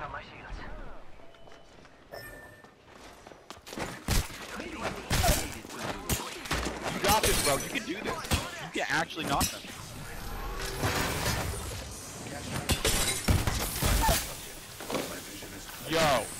Putting my shields. You got this, bro. You can do this. You can actually knock them. Yo.